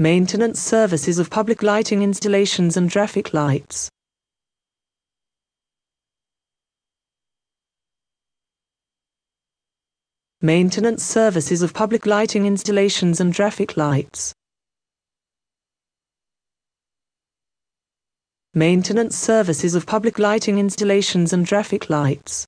Maintenance services of public lighting installations and traffic lights. Maintenance services of public lighting installations and traffic lights. Maintenance services of public lighting installations and traffic lights.